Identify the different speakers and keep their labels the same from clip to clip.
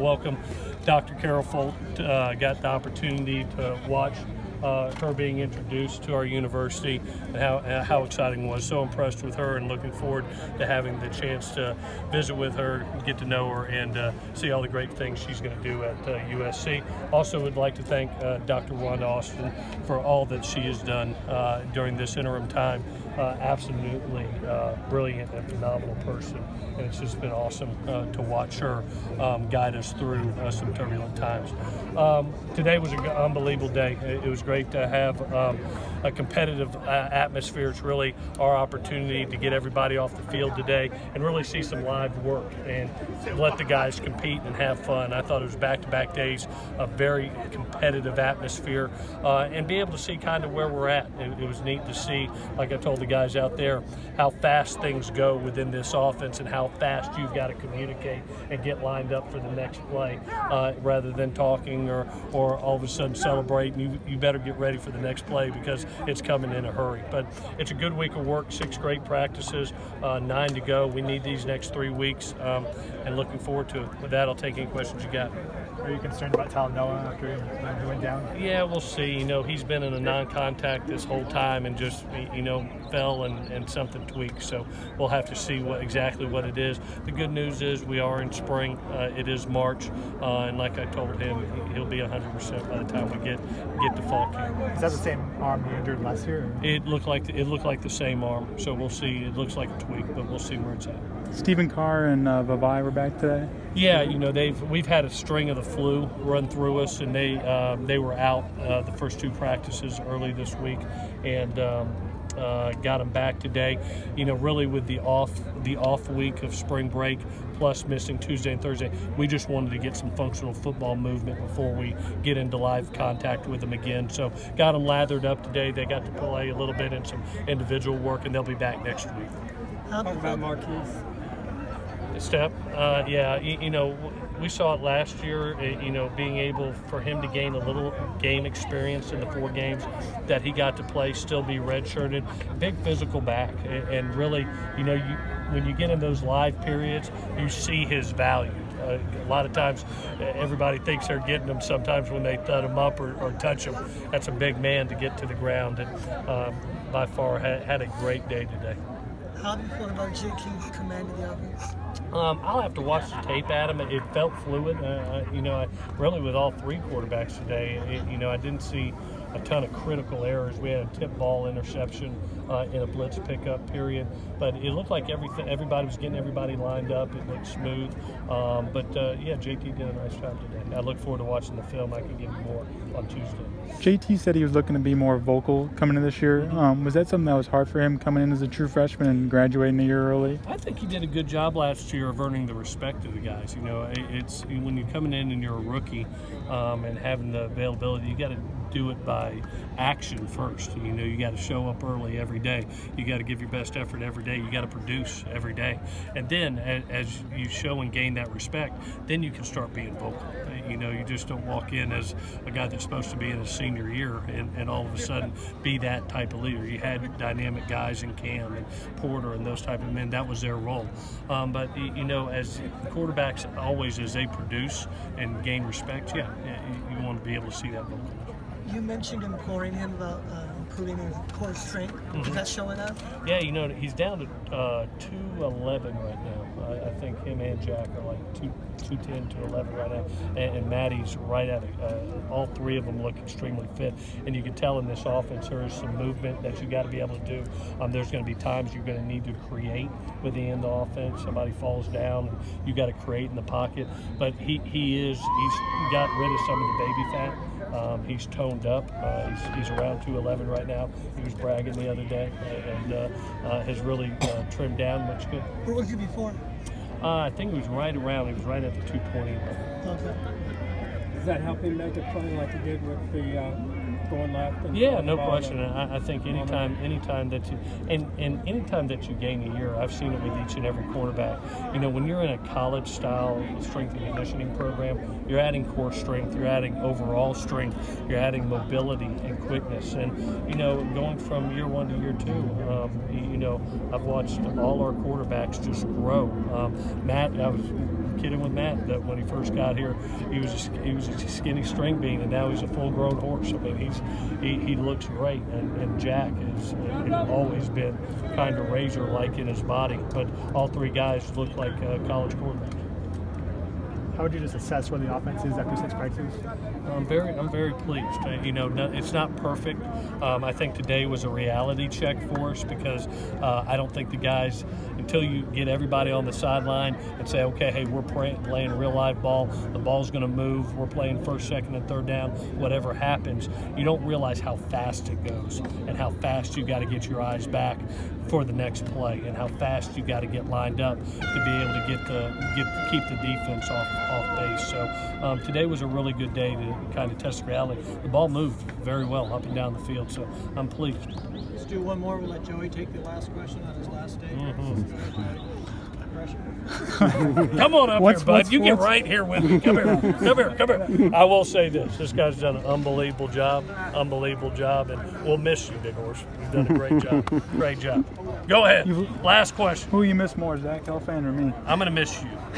Speaker 1: welcome Dr. Carol Folt. Uh, got the opportunity to watch uh, her being introduced to our university and how, uh, how exciting it was. So impressed with her and looking forward to having the chance to visit with her, get to know her, and uh, see all the great things she's going to do at USC. Uh, also, would like to thank uh, Dr. Wanda Austin for all that she has done uh, during this interim time. Absolutely brilliant and phenomenal person, and it's just been awesome to watch her um, guide us through some turbulent times. Um, today was an unbelievable day. It was great to have um, a competitive uh, atmosphere. It's really our opportunity to get everybody off the field today and really see some live work and let the guys compete and have fun. I thought it was back-to-back days of very competitive atmosphere uh, and be able to see kind of where we're at. It, it, was neat to see, like I told the guys out there, how fast things go within this offense and how fast you've got to communicate and get lined up for the next play uh, rather than talking or, or all of a sudden celebrating. You, you better get ready for the next play because it's coming in a hurry. But it's a good week of work, six great practices, uh, nine to go. We need these next three weeks um, and looking forward to it. With that, I'll take any questions you got.
Speaker 2: Are you concerned about Talanoa after he went down?
Speaker 1: Yeah, we'll see. You know, he's been in a non-contact this whole time and just, you know, fell and, and something tweaked. So we'll have to see what exactly what it is. The good news is we are in spring. Uh, it is March, uh, and like I told him, he'll be 100% by the time we get get to fall camp.
Speaker 2: Is that the same arm he injured last year?
Speaker 1: It looked like it looked like the same arm. So we'll see. It looks like a tweak, but we'll see where it's at.
Speaker 3: Stephen Carr and uh, Vavae were back today.
Speaker 1: Yeah, you know they've we've had a string of the flu run through us, and they um, they were out uh, the first two practices early this week, and. Um, uh, got them back today. You know, really with the off the off week of spring break, plus missing Tuesday and Thursday, we just wanted to get some functional football movement before we get into live contact with them again. So got them lathered up today. They got to play a little bit in some individual work, and they'll be back next week.
Speaker 4: How about Markese?
Speaker 1: Stepp, uh, yeah, you, you know we saw it last year, eh, you know, being able for him to gain a little game experience in the four games that he got to play, still be redshirted, big physical back, and really, you know, you when you get in those live periods, you see his value. Uh, a lot of times, everybody thinks they're getting them. Sometimes when they thud him up or, or touch him, that's a big man to get to the ground. And um, by far, had, had a great day today.
Speaker 4: How do you feel about JT commanding the offense?
Speaker 1: Um, I'll have to watch the tape Adam. It felt fluid. Uh, you know, I, really with all three quarterbacks today, it, you know, I didn't see a ton of critical errors. We had a tip ball interception uh, in a blitz pickup period, but it looked like everything. Everybody was getting everybody lined up. It looked smooth. Um, but uh, yeah, JT did a nice job today. I look forward to watching the film. I can give you more on Tuesday.
Speaker 3: JT said he was looking to be more vocal coming in this year. Um, was that something that was hard for him coming in as a true freshman and graduating a year early?
Speaker 1: I think he did a good job last year of earning the respect of the guys. You know, it's when you're coming in and you're a rookie um, and having the availability, you got to do it by action first. You know, you got to show up early every day. You got to give your best effort every day. You got to produce every day. And then as you show and gain that respect, then you can start being vocal. You know, you just don't walk in as a guy that's supposed to be in his senior year and, and all of a sudden be that type of leader. You had dynamic guys in Cam and Porter and those type of men. That was their role. Um, but, you know, as quarterbacks always, as they produce and gain respect, yeah, you want to be able to see that vocal
Speaker 4: you mentioned imploring him about uh, improving his core strength. Mm-hmm. Is that showing up?
Speaker 1: Yeah, you know, he's down to uh, 211 right now. I, I, think him and Jack are like 2, 210 to 11 right now. And, and Maddie's right at it. Uh, all three of them look extremely fit. And you can tell in this offense there is some movement that you got to be able to do. Um, there's going to be times you're going to need to create within the offense. Somebody falls down, and you got to create in the pocket. But he, he is, he's got rid of some of the baby fat um, he's toned up. Uh, he's, he's, around 211 right now. He was bragging the other day and uh, uh, has really uh, trimmed down much good.
Speaker 4: Where was he before?
Speaker 1: Uh, I think he was right around. He was right at the 220 level.
Speaker 4: Okay.
Speaker 5: Does that help him make a play like he did with the uh, going left?
Speaker 1: yeah, no question. I, I, think anytime, anytime that you, and, and anytime that you gain a year, I've seen it with each and every quarterback. You know, when you're in a college-style strength and conditioning program, you're adding core strength, you're adding overall strength, you're adding mobility and quickness, and you know, going from year one to year two, um, you, you, know, I've watched all our quarterbacks just grow. Um, Matt, I was kidding with Matt that when he first got here, he was a, he was a skinny string bean, and now he's a full-grown horse. I mean, he's he, he looks great, and, and Jack has always been kind of razor-like in his body. But all three guys look like uh, college quarterbacks.
Speaker 2: How would you just assess where the offense is after six practices?
Speaker 1: I'm very, I'm very pleased. You know, no, it's not perfect. Um, I think today was a reality check for us because uh, I don't think the guys, until you get everybody on the sideline and say, okay, hey, we're playing real live ball. The ball's going to move. We're playing first, second, and third down. Whatever happens, you don't realize how fast it goes and how fast you got to get your eyes back for the next play and how fast you got to get lined up to be able to get the get keep the defense off off base. So um, today was a really good day to kind of test reality. The ball moved very well up and down the field, so I'm pleased.
Speaker 4: Let's do one more. We'll let Joey take the last question on his last day. Mm-hmm. Pressure.
Speaker 1: Come on up
Speaker 3: What's-
Speaker 1: here, bud.
Speaker 3: what's-
Speaker 1: you get right here with me. Come here. Come here. Come here. I will say this: this guy's done an unbelievable job. Unbelievable job, and we'll miss you, Big Horse. You've done a great job. Great job. Go ahead. Last question.
Speaker 3: Who you miss more, Zach Helfand or me?
Speaker 1: I'm gonna miss you.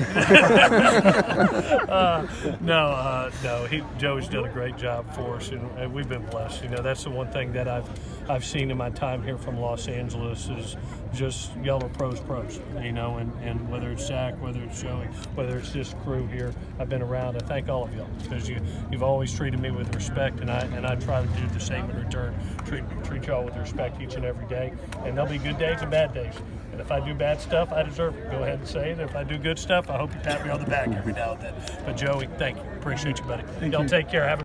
Speaker 1: uh, no, uh, no. He, Joey's done a great job for us, and, and we've been blessed. You know, that's the one thing that I've I've seen in my time here from Los Angeles is just y'all are pros, pros. You know, and, and whether it's Zach, whether it's Joey, whether it's this crew here, I've been around. I thank all of y'all because you you've always treated me with respect, and I and I try to do the same in return. Treat treat y'all with respect each and every day, and there'll be good days and bad days. And if I do bad stuff, I deserve it. Go ahead and say it. If I do good stuff, I hope you pat me on the back every now and then. But Joey, thank you. Appreciate you, buddy. y'all
Speaker 3: you.
Speaker 1: take care. Have a